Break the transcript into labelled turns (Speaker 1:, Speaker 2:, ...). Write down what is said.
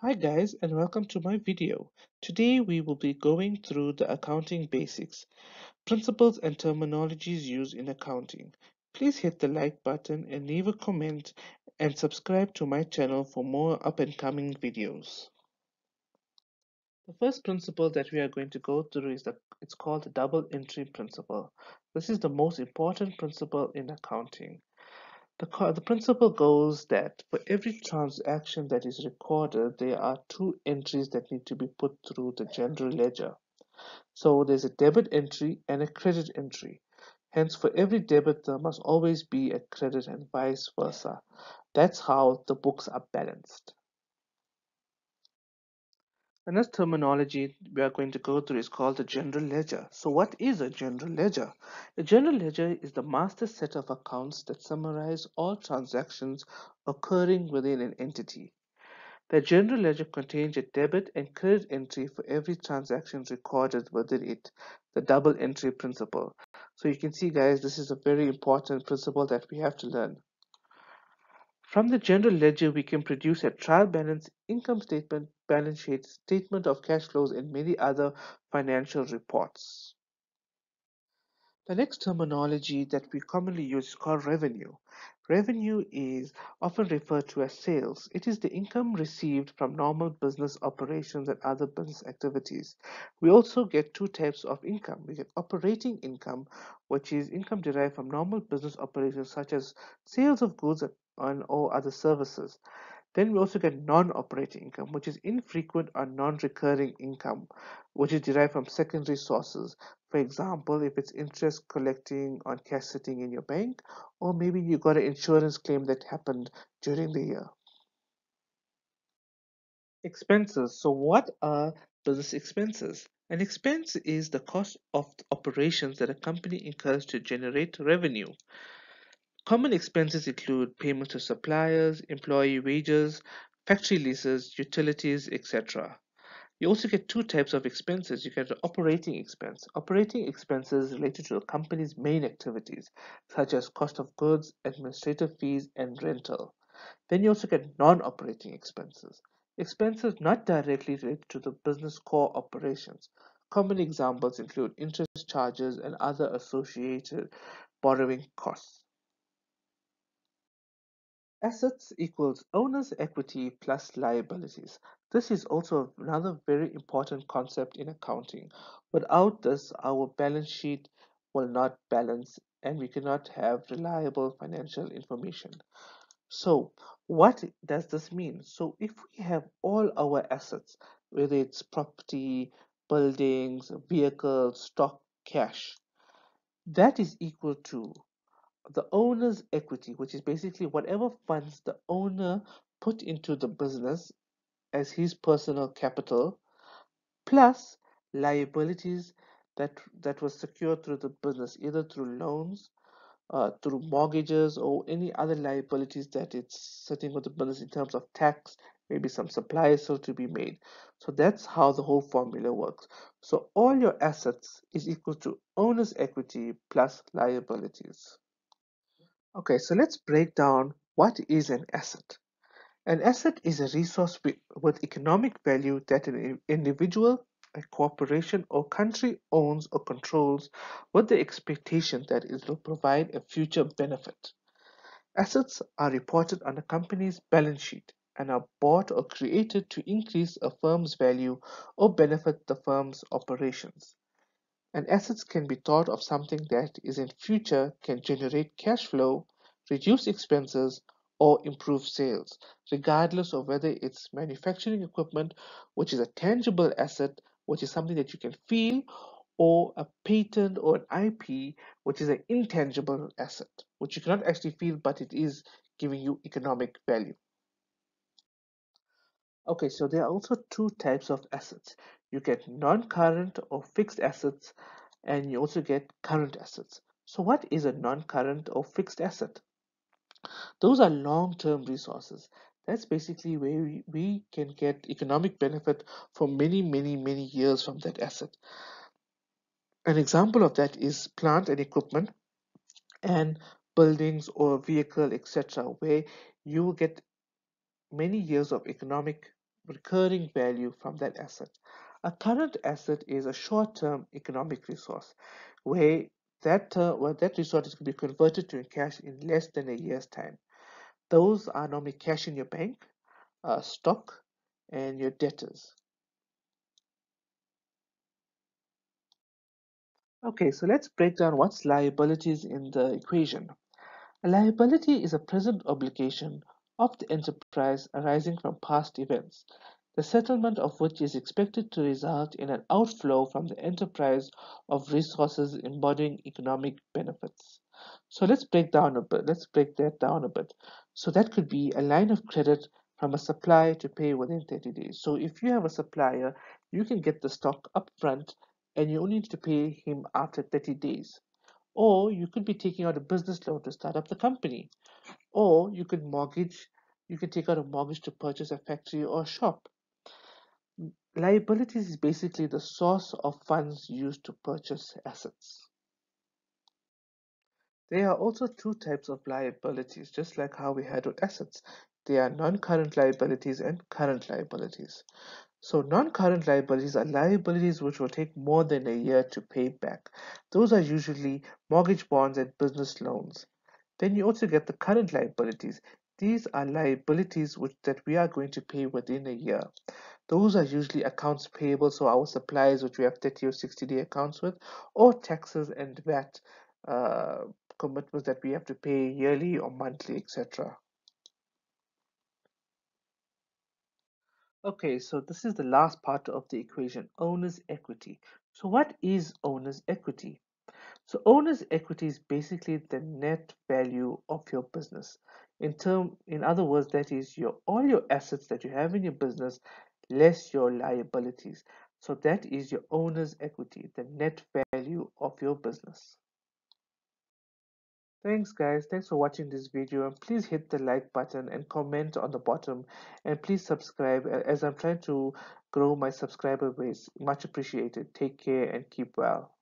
Speaker 1: Hi guys and welcome to my video. Today we will be going through the accounting basics, principles and terminologies used in accounting. Please hit the like button and leave a comment and subscribe to my channel for more up and coming videos. The first principle that we are going to go through is the it's called the double entry principle. This is the most important principle in accounting. The, the principle goes that for every transaction that is recorded, there are two entries that need to be put through the general ledger. So there's a debit entry and a credit entry. Hence, for every debit, there must always be a credit and vice versa. That's how the books are balanced. Another terminology we are going to go through is called the general ledger. So what is a general ledger? A general ledger is the master set of accounts that summarize all transactions occurring within an entity. The general ledger contains a debit and credit entry for every transaction recorded within it, the double entry principle. So you can see guys, this is a very important principle that we have to learn. From the general ledger, we can produce a trial balance, income statement, balance sheet, statement of cash flows, and many other financial reports. The next terminology that we commonly use is called revenue. Revenue is often referred to as sales. It is the income received from normal business operations and other business activities. We also get two types of income. We get operating income, which is income derived from normal business operations such as sales of goods and or other services. Then we also get non-operating income, which is infrequent or non-recurring income, which is derived from secondary sources. For example, if it's interest collecting on cash sitting in your bank, or maybe you got an insurance claim that happened during the year. Expenses. So what are business expenses? An expense is the cost of operations that a company incurs to generate revenue. Common expenses include payments to suppliers, employee wages, factory leases, utilities, etc. You also get two types of expenses. You get the operating expense. Operating expenses related to a company's main activities, such as cost of goods, administrative fees, and rental. Then you also get non-operating expenses. Expenses not directly related to the business core operations. Common examples include interest charges and other associated borrowing costs. Assets equals owner's equity plus liabilities. This is also another very important concept in accounting. Without this, our balance sheet will not balance and we cannot have reliable financial information. So what does this mean? So if we have all our assets, whether it's property, buildings, vehicles, stock, cash, that is equal to the owner's equity, which is basically whatever funds the owner put into the business as his personal capital, plus liabilities that that was secured through the business, either through loans, uh, through mortgages, or any other liabilities that it's sitting with the business in terms of tax, maybe some supplies still to be made. So that's how the whole formula works. So all your assets is equal to owner's equity plus liabilities. Okay, so let's break down what is an asset. An asset is a resource with economic value that an individual, a corporation, or country owns or controls with the expectation that it will provide a future benefit. Assets are reported on a company's balance sheet and are bought or created to increase a firm's value or benefit the firm's operations. And assets can be thought of something that is in future can generate cash flow, reduce expenses, or improve sales, regardless of whether it's manufacturing equipment, which is a tangible asset, which is something that you can feel, or a patent or an IP, which is an intangible asset, which you cannot actually feel, but it is giving you economic value. Okay, so there are also two types of assets. You get non-current or fixed assets, and you also get current assets. So what is a non-current or fixed asset? Those are long-term resources. That's basically where we, can get economic benefit for many, many, many years from that asset. An example of that is plant and equipment and buildings or vehicle, etc., where you get many years of economic recurring value from that asset. A current asset is a short-term economic resource where that, uh, where that resource can be converted to cash in less than a year's time. Those are normally cash in your bank, uh, stock, and your debtors. Okay, so let's break down what's liabilities in the equation. A liability is a present obligation of the enterprise arising from past events, the settlement of which is expected to result in an outflow from the enterprise of resources embodying economic benefits. So let's break down a bit. Let's break that down a bit. So that could be a line of credit from a supplier to pay within 30 days. So if you have a supplier, you can get the stock upfront and you only need to pay him after 30 days. Or you could be taking out a business loan to start up the company. Or you could mortgage, you could take out a mortgage to purchase a factory or a shop. Liabilities is basically the source of funds used to purchase assets. There are also two types of liabilities, just like how we had with assets. They are non-current liabilities and current liabilities. So non-current liabilities are liabilities which will take more than a year to pay back. Those are usually mortgage bonds and business loans. Then you also get the current liabilities. These are liabilities which that we are going to pay within a year. Those are usually accounts payable, so our suppliers which we have 30 or 60 day accounts with, or taxes and VAT uh, commitments that we have to pay yearly or monthly, etc. Okay, so this is the last part of the equation, owner's equity. So what is owner's equity? So owner's equity is basically the net value of your business. In term, in other words, that is your all your assets that you have in your business less your liabilities. So that is your owner's equity, the net value of your business. Thanks guys, thanks for watching this video and please hit the like button and comment on the bottom and please subscribe as I'm trying to grow my subscriber base. Much appreciated. Take care and keep well.